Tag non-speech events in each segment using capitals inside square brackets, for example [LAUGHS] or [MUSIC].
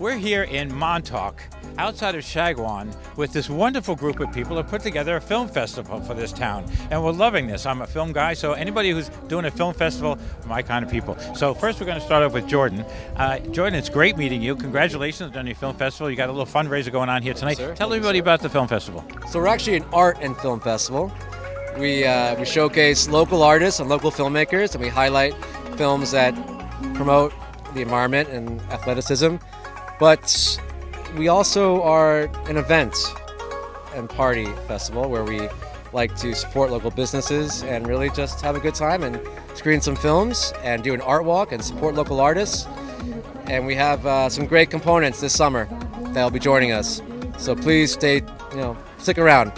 We're here in Montauk, outside of Shagwong, with this wonderful group of people who put together a film festival for this town. And we're loving this. I'm a film guy, so anybody who's doing a film festival, my kind of people. So first we're going to start off with Jordan. Uh, Jordan, it's great meeting you. Congratulations on your film festival. You got a little fundraiser going on here tonight. Yes, Tell Thank everybody sir. about the film festival. So we're actually an art and film festival. We uh, we showcase local artists and local filmmakers, and we highlight films that promote the environment and athleticism. But we also are an event and party festival where we like to support local businesses and really just have a good time and screen some films and do an art walk and support local artists. And we have uh, some great components this summer that'll be joining us. So please stay, you know, stick around.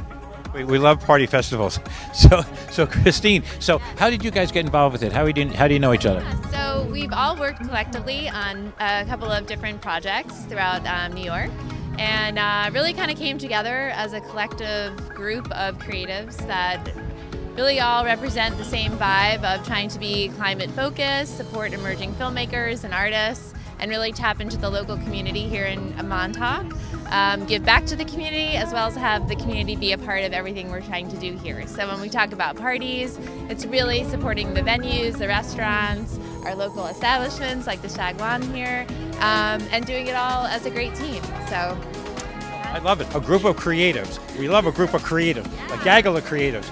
We, we love party festivals. [LAUGHS] So, so Christine, so how did you guys get involved with it? How, we did, how do you know each other? So we've all worked collectively on a couple of different projects throughout um, New York, and uh, really kind of came together as a collective group of creatives that really all represent the same vibe of trying to be climate focused, support emerging filmmakers and artists, and really tap into the local community here in Montauk. Um, give back to the community as well as have the community be a part of everything we're trying to do here. So when we talk about parties, it's really supporting the venues, the restaurants, our local establishments like the Shagwong here, um, and doing it all as a great team. So I love it. A group of creatives. We love a group of creatives, a gaggle of creatives.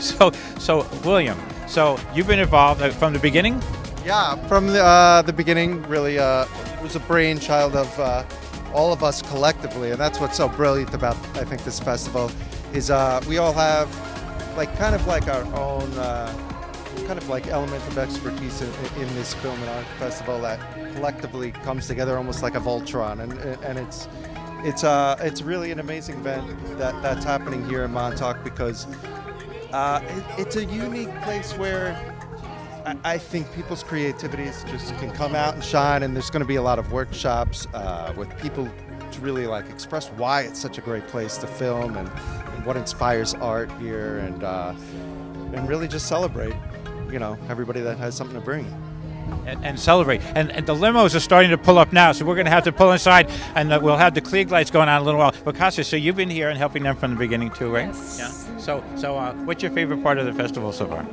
[LAUGHS] so, so William, so you've been involved from the beginning. Yeah, from the, uh, the beginning, really, uh, it was a brainchild of uh, all of us collectively, and that's what's so brilliant about I think this festival is uh, we all have like kind of like our own uh, kind of like element of expertise in, in this film and art festival that collectively comes together almost like a Voltron, and and it's it's uh it's really an amazing event that that's happening here in Montauk because uh, it, it's a unique place where I- I think people's creativities just can come out and shine, and there's going to be a lot of workshops uh, with people to really like express why it's such a great place to film and, and what inspires art here, and uh, and really just celebrate, you know, everybody that has something to bring. and, and celebrate. And, and the limos are starting to pull up now, so we're going to have to pull inside, and uh, we'll have the Klieg lights going on in a little while. But Kasia, so you've been here and helping them from the beginning too, right? Yes. Yeah. So, so uh, what's your favorite part of the festival so far?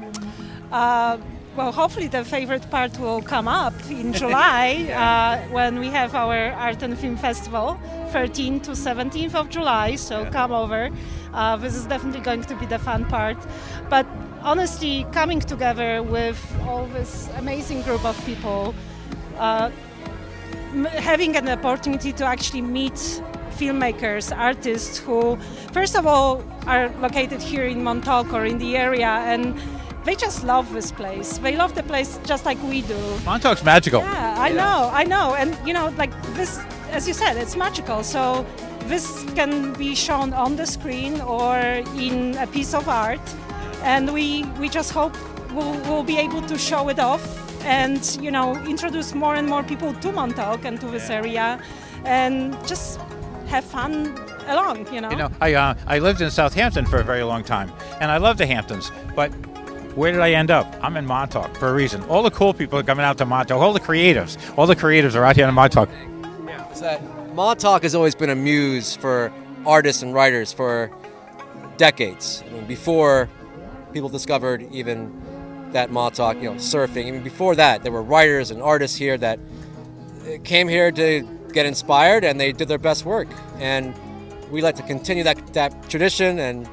Uh, well, hopefully the favorite part will come up in [LAUGHS] July uh, when we have our Art and Film Festival, 13th to 17th of July. So Yeah. come over. Uh, this is definitely going to be the fun part. But honestly, coming together with all this amazing group of people, uh, m- having an opportunity to actually meet filmmakers, artists who, first of all, are located here in Montauk or in the area, and they just love this place. They love the place just like we do. Montauk's magical. Yeah, I know, I know, and you know, like this, as you said, it's magical. So this can be shown on the screen or in a piece of art, and we we just hope we'll, we'll be able to show it off and you know introduce more and more people to Montauk and to this area, and just have fun along. You know. You know, I uh, I lived in Southampton for a very long time, and I love the Hamptons. But where did I end up? I'm in Montauk for a reason. All the cool people are coming out to Montauk. All the creatives, all the creatives are out here in Montauk. that Montauk has always been a muse for artists and writers for decades. I mean, before people discovered even that Montauk, you know, surfing. Mean, before that, there were writers and artists here that came here to get inspired, and they did their best work. And we like to continue that that tradition and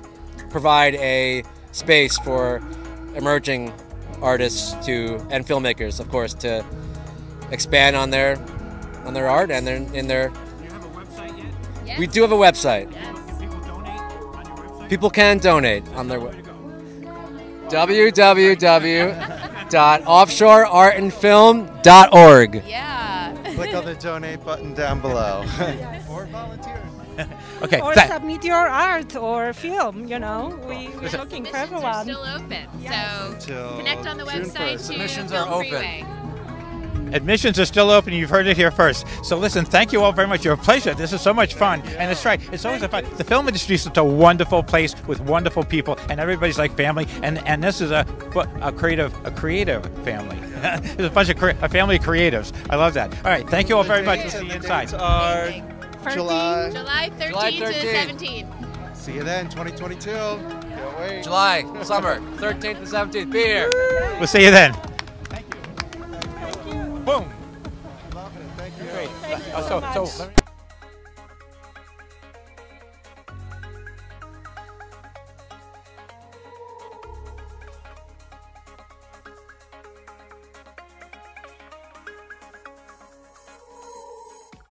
provide a space for emerging artists to and filmmakers, of course, to expand on their on their art and their in their Do you have a website yet? yes. we do have a website. Yes. People can donate on your website. People can donate on their Where web- to go? [LAUGHS] www.offshoreartandfilm.org. Yeah. Click on the donate button down below, yes. or volunteer. [LAUGHS] Okay. or tha- submit your art or film. You know, we, we're looking for Submissions are everyone. still open. Yes. So Till connect on the June website 1st. to Submissions are open. Freeway. Admissions are still open. You've heard it here first. So listen, thank you all very much. You're a pleasure. This is so much fun, and it's right. It's always a fun. The film industry is such a wonderful place with wonderful people, and everybody's like family. And and this is a a creative a creative family. [LAUGHS] There's a bunch of cre- a family of creatives. I love that. All right, thank you all very much. We'll see you and the inside. Dates are Amazing. July. July 13th July to 13th. 17th. See you then, 2022. Can't wait. July, summer, 13th and 17th. Be here. We'll see you then. Thank you. Thank you. Boom. Love it. Thank you. Great. Uh, so, so let me-